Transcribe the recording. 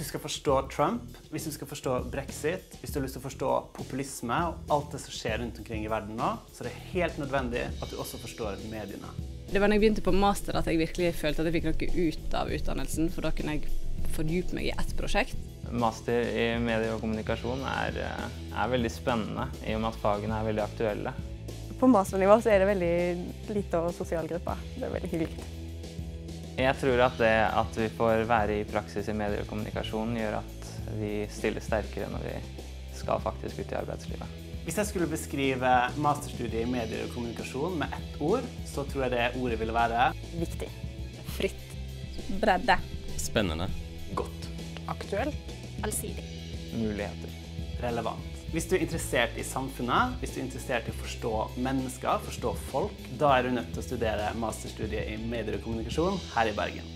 Hvis du skal forstå Trump, hvis du skal forstå brexit, hvis du har lyst til å forstå populisme og alt det som skjer rundt omkring i verden nå, så er det helt nødvendig at du også forstår mediene. Det var da jeg begynte på master at jeg virkelig følte at jeg fikk noe ut av utdannelsen, for da kunne jeg fordype meg i ett prosjekt. Master i medie og kommunikasjon er, eh, er veldig spennende, i og med at fagene er veldig aktuelle. På masternivå så er det veldig lite og sosial gruppe. Det er veldig hyggelig. Jeg tror at det at vi får være i praksis i medie og kommunikasjon, gjør at vi stiller sterkere når vi skal faktisk ut i arbeidslivet. Hvis jeg skulle beskrive masterstudiet i medier og kommunikasjon med ett ord, så tror jeg det ordet ville være Viktig. Fritt. Bredde. Spennende. godt, Aktuelt. Allsidig. Muligheter. relevant. Hvis du er interessert i samfunnet, hvis du er interessert i å forstå mennesker, forstå folk, da er du nødt til å studere masterstudiet i medier og kommunikasjon her i Bergen.